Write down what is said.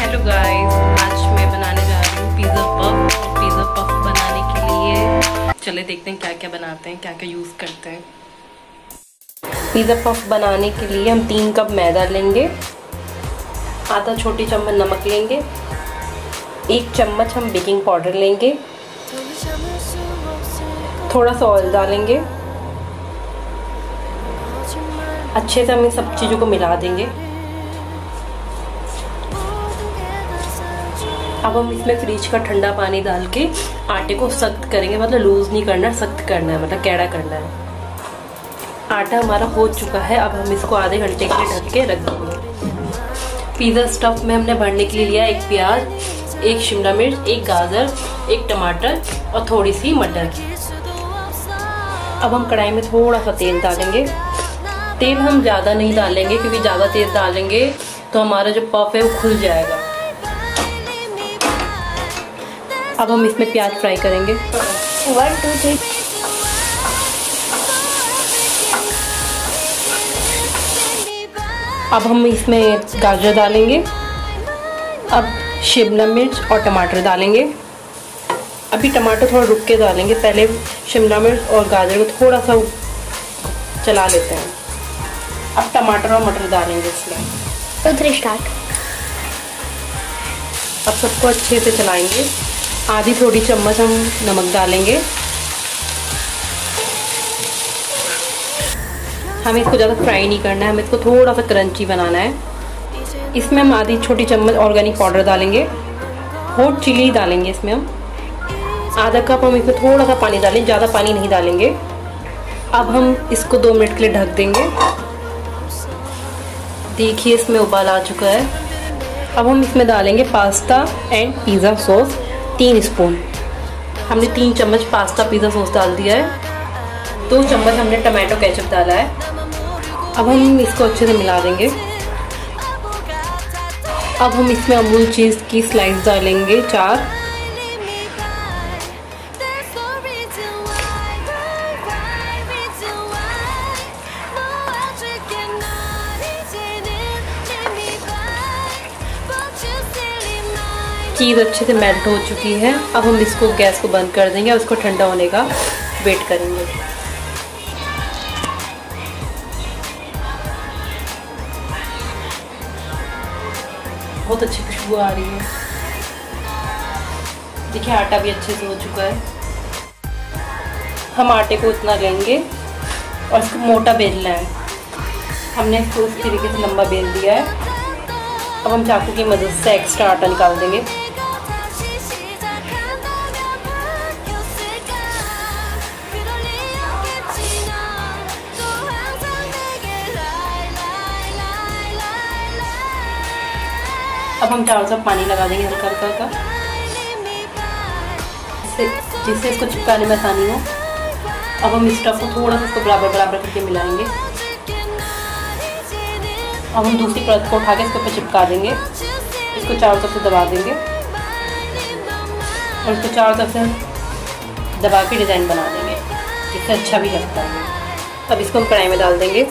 Hello guys, चले, देखते हैं क्या क्या बनाते हैं क्या क्या यूज़ करते हैं। पिज़्ज़ा पफ बनाने के लिए हम तीन कप मैदा लेंगे, आधा छोटी चम्मच नमक लेंगे, एक चम्मच हम बेकिंग पाउडर लेंगे, थोड़ा सा ऑयल डालेंगे। अच्छे से हम इन सब चीज़ों को मिला देंगे। अब हम इसमें फ्रिज का ठंडा पानी डाल के आटे को सख्त करेंगे मतलब लूज नहीं करना, सख्त करना है मतलब कैड़ा करना है। आटा हमारा हो चुका है, अब हम इसको आधे घंटे के लिए ढक के रख देंगे। पिज़्ज़ा स्टफ़ में हमने भरने के लिए लिया एक प्याज, एक शिमला मिर्च, एक गाजर, एक टमाटर और थोड़ी सी मटर। अब हम कढ़ाई में थोड़ा सा तेल डालेंगे। तेल हम ज़्यादा नहीं डालेंगे, क्योंकि ज़्यादा तेल डालेंगे तो हमारा जो पफ है वो खुल जाएगा। अब हम इसमें प्याज फ्राई करेंगे। वन टू थ्री अब हम इसमें गाजर डालेंगे। अब शिमला मिर्च और टमाटर डालेंगे। अभी टमाटर थोड़ा रुक के डालेंगे। पहले शिमला मिर्च और गाजर को थोड़ा सा चला लेते हैं। अब टमाटर और मटर डालेंगे इसमें। टू थ्री स्टार्ट अब सबको अच्छे से चलाएँगे। आधी थोड़ी चम्मच हम नमक डालेंगे। हमें इसको ज़्यादा फ्राई नहीं करना है, हमें इसको थोड़ा सा क्रंची बनाना है। इसमें हम आधी छोटी चम्मच ऑर्गेनिक पाउडर डालेंगे। हॉट चिली डालेंगे इसमें हम। आधा कप हम इसमें थोड़ा सा पानी डालेंगे ज़्यादा पानी नहीं डालेंगे। अब हम इसको दो मिनट के लिए ढक देंगे। देखिए इसमें उबाल आ चुका है। अब हम इसमें डालेंगे पास्ता एंड पिज़्ज़ा सॉस तीन स्पून। हमने तीन चम्मच पास्ता पिज़्ज़ा सॉस डाल दिया है। दो चम्मच हमने टमाटो केचप डाला है। अब हम इसको अच्छे से मिला देंगे। अब हम इसमें अमूल चीज़ की स्लाइस डालेंगे, चार। चीज़ अच्छे से मेल्ट हो चुकी है। अब हम इसको गैस को बंद कर देंगे और इसको ठंडा होने का वेट करेंगे। बहुत अच्छी खुशबू आ रही है। देखिए, आटा भी अच्छे से हो चुका है। हम आटे को उतना लेंगे और इसको मोटा बेलना है। हमने इसको इस तरीके से लंबा बेल दिया है। अब हम चाकू की मदद से एक्स्ट्रा आटा निकाल देंगे। अब हम चारों तरफ़ पानी लगा देंगे हल्का हल्का हल्का। जिससे इसको चिपकाने में आसानी हो। अब हम स्टफ़ को थोड़ा सा इसको बराबर बराबर करके मिलाएँगे। अब हम दूसरी परत को उठा के इसके ऊपर चिपका देंगे। इसको चारों तरफ़ से दबा देंगे। और इसको चारों तरफ़ से दबा के डिज़ाइन बना देंगे इससे अच्छा भी लगता है। अब इसको हम कढ़ाई में डाल देंगे।